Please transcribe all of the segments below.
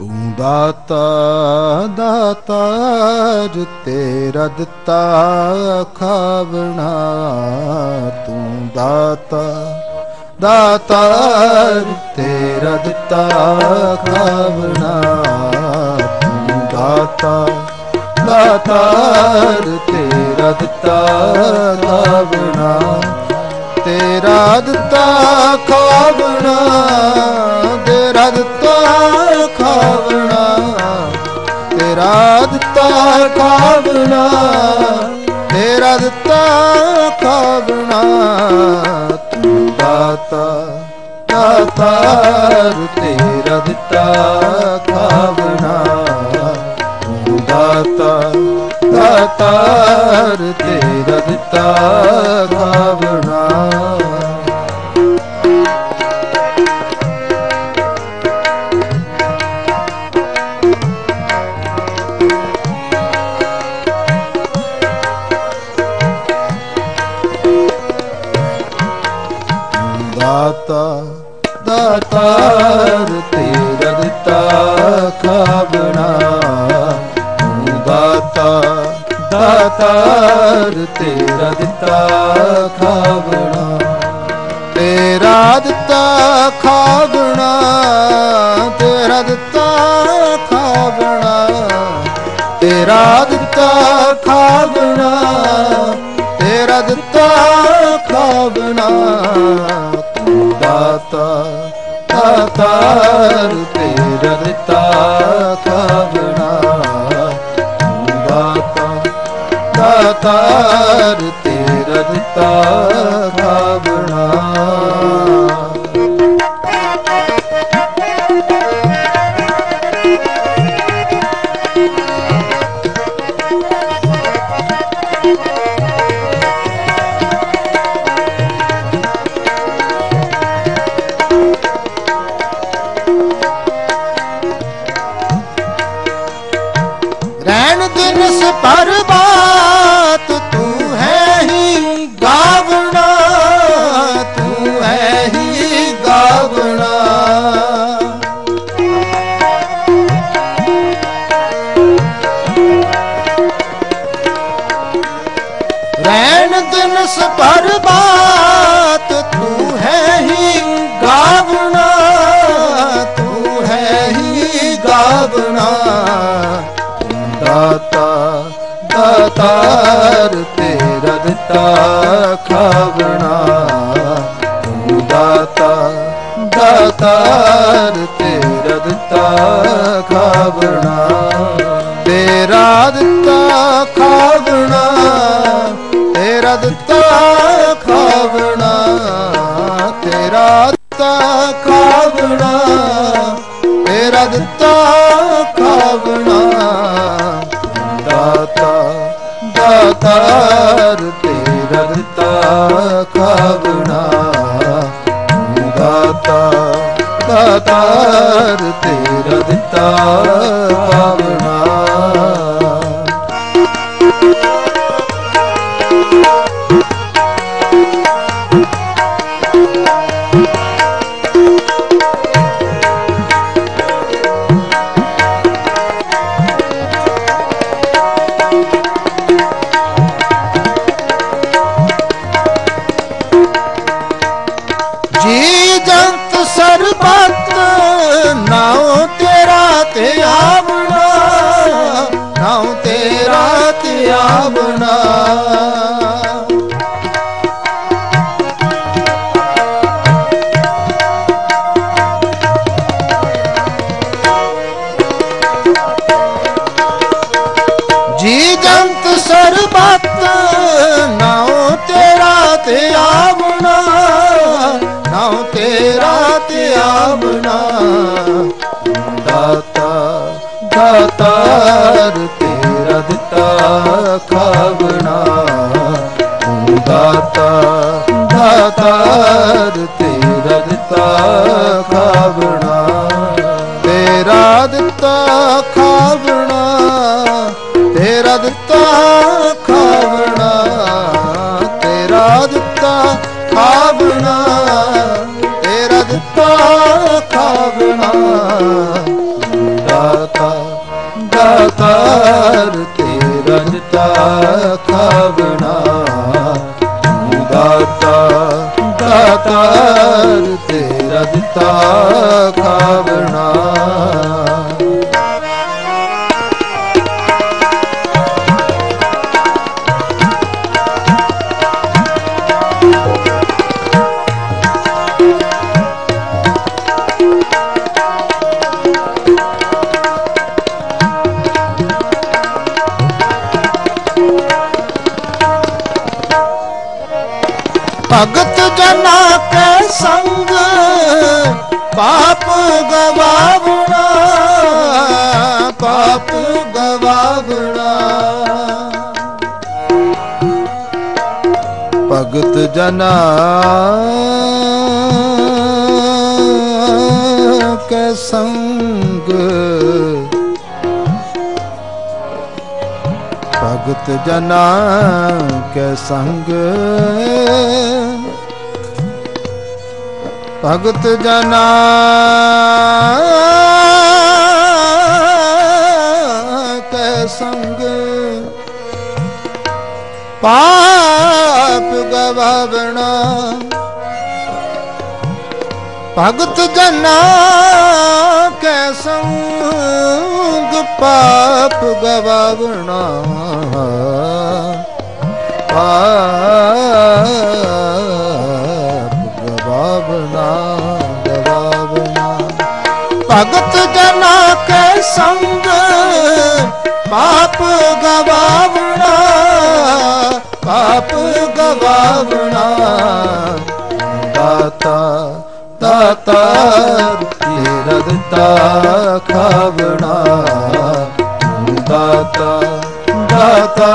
ਤੂੰ ਦਾਤਾ ਦਾਤਾਰ ਤੇਰਾ ਦਿੱਤਾ ਖਾਵਣਾ ਤੂੰ ਦਾਤਾ ਦਾਤਾਰ ਤੇਰਾ ਦਿੱਤਾ ਖਾਵਣਾ ਤੂੰ ਦਾਤਾ ਦਾਤਾਰ ਤੇਰਾ ਦਿੱਤਾ ਤੇਰਾ ਦਿੱਤਾ ਖਾਵਣਾ ਤੇਰਾ ਦਿੱਤਾ ਖਾਵਣਾ ਤੂੰ ਦਾਤਾ ਦਾਤਾਰ ਤੇਰਾ ਦਿੱਤਾ ਖਾਵਣਾ ਤੂੰ ਦਾਤਾ ਦਾਤਾਰ ਤੇਰਾ ਦਿੱਤਾ ਖਾਵਣਾ ਦਾਤਾ ਦਾਤਾਰ ਤੇਰਾ ਦਿੱਤਾ ਖਾਵਣਾ ਤੂੰ ਦਾਤਾ ਦਾਤਾਰ ਤੇਰਾ ਦਿੱਤਾ ਖਾਵਣਾ ਤੇਰਾ ਦਿੱਤਾ ਖਾਵਣਾ ਤੇਰਾ ਦਿੱਤਾ ਖਾਵਣਾ ਤੇਰਾ ਦਿੱਤਾ ਖਾਵਣਾ ਤੇਰਾ ਦਿੱਤਾ ਖਾਵਣਾ ਦਾਤਾਰ ਤੇਰਾ ਦਿੱਤਾ ਖਾਵਣਾ ਤੂੰ ਦਾਤਾ ਦਾਤਾਰ ਤੇਰਾ ਦਿੱਤਾ ਖਾਵਣਾ ਖਾਵਣਾ ਤੂੰ ਦਾਤਾ ਦਾਤਾਰ ਤੇਰਾ ਦਿੱਤਾ ਖਾਵਣਾ। ਤੇਰਾ ਦਿੱਤਾ ਖਾਵਣਾ, ਤੇਰਾ ਦਿੱਤਾ ਖਾਵਣਾ। ਤੇਰਾ ਦਿੱਤਾ ਖਾਵਣਾ, ਤੇਰਾ ਦਿੱਤਾ ਖਾਵਣਾ। ਦਾਤਾ ਦਾਤਾਰ ਤੇਰਾ ਦਿੱਤਾ ਖਾਵਣਾ ਦਾਤਾ ਦਾਤਾਰ ਤੇਰਾ ਦਿੱਤਾ। ਦਾਤਾਰ ਤੇਰਾ ਦਿੱਤਾ ਖਾਵਣਾ। ਤੂੰ ਦਾਤਾ ਦਾਤਾਰ ਤੇਰਾ ਦਿੱਤਾ ਖਾਵਣਾ। ਦਾਤਾਰ ਤੇਰਾ ਦਿੱਤਾ ਖਾਵਣਾ ਤੂੰ ਦਾਤਾ ਦਾਤਾਰ ਤੇਰਾ ਦਿੱਤਾ ਖਾਵਣਾ ਭਗਤ ਜਨਾ ਕੇ ਸੰਗ, ਪਾਪ ਗਵਾਵਣਾ ਪਾਪ ਗਵਾਵਣਾ। ਭਗਤ ਜਨਾ ਕੇ ਸੰਗ, ਭਗਤ ਜਨਾ ਕੇ ਸੰਗ। ਭਗਤ ਜਨਾ ਕੈ ਸੰਗ ਪਾਪ ਗਵਾਵਣਾ। ਭਗਤ ਜਨਾ ਕੈ ਸੰਗ ਪਾਪ ਗਵਾਵਣਾ। ਪਾਪ ਭਗਤ ਜਨਾ ਕੇ ਸੰਗ, ਪਾਪ ਗਵਾਵਣਾ ਪਾਪ ਗਵਾਵਣਾ। ਦਾਤਾ ਦਾਤਾ ਤੇਰਾ ਦਿੱਤਾ ਖਾਵਣਾ। ਦਾਤਾ ਦਾਤਾ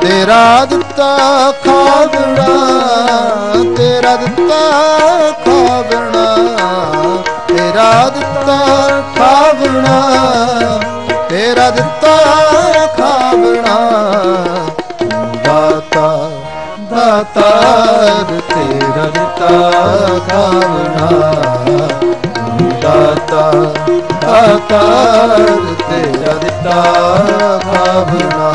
ਤੇਰਾ ਦਿੱਤਾ ਖਾਵਣਾ। ਤੇਰਾ ਦਿੱਤਾ ਖਾਵਣਾ, ਤੇਰਾ ਦਿੱਤਾ ਖਾਵਣਾ, ਤੇਰਾ ਦਿੱਤਾ ਖਾਵਣਾ। ਤੇਰਾ ਦਾਤਾ ਤੇਰਾ ਦਿੱਤਾ ਖਾਵਣਾ। ਦਾਤਾ ਦਾਤਾਰ ਤੇਰਾ ਦਿੱਤਾ ਖਾਵਣਾ।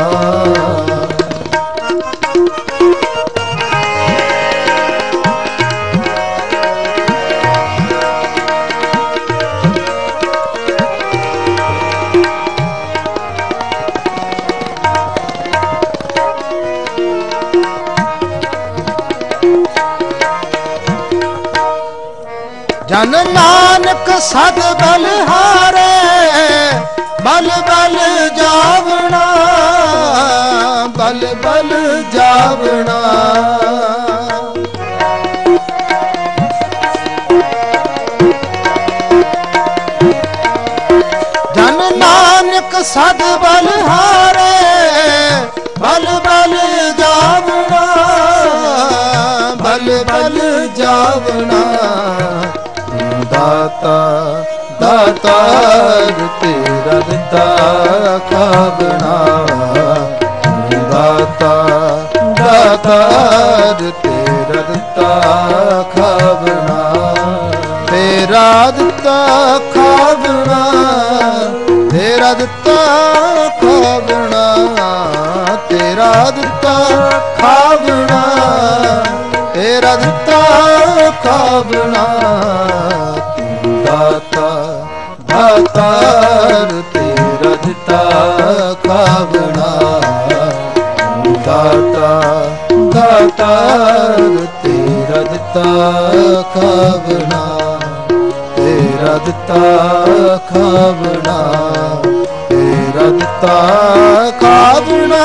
ਜਨ ਨਾਨਕ ਸਦ ਬਲਹਾਰੇ ਬਲ ਬਲ ਜਾਵਣਾ, ਬਲ ਬਲ ਜਾਵਣਾ। ਜਨ ਨਾਨਕ ਸਦ ਬਲਹਾਰੇ ਬਲ ਦਾਤਾ ਦਾਤਾਰ ਤੇਰਾ ਦਿੱਤਾ ਖਾਵਣਾ ਦਾਤਾ ਦਾਤਾਰ ਤੇਰਾ ਦਿੱਤਾ ਖਾਵਣਾ ਤੇਰਾ ਦਿੱਤਾ ਖਾਵਣਾ ਤੇਰਾ ਦਿੱਤਾ ਖਾਵਣਾ ਤੇਰਾ ਦਿੱਤਾ ਖਾਵਣਾ ਤੇਰਾ ਦਿੱਤਾ ਖਾਵਣਾ ਦਾਤਾਰ ਤੇਰਾ ਦਿੱਤਾ ਖਾਵਣਾ। ਦਾਤਾ ਦਾਤਾਰ ਤੇਰਾ ਦਿੱਤਾ ਖਾਵਣਾ। ਤੇਰਾ ਦਿੱਤਾ ਖਾਵਣਾ, ਤੇਰਾ ਦਿੱਤਾ ਖਾਵਣਾ।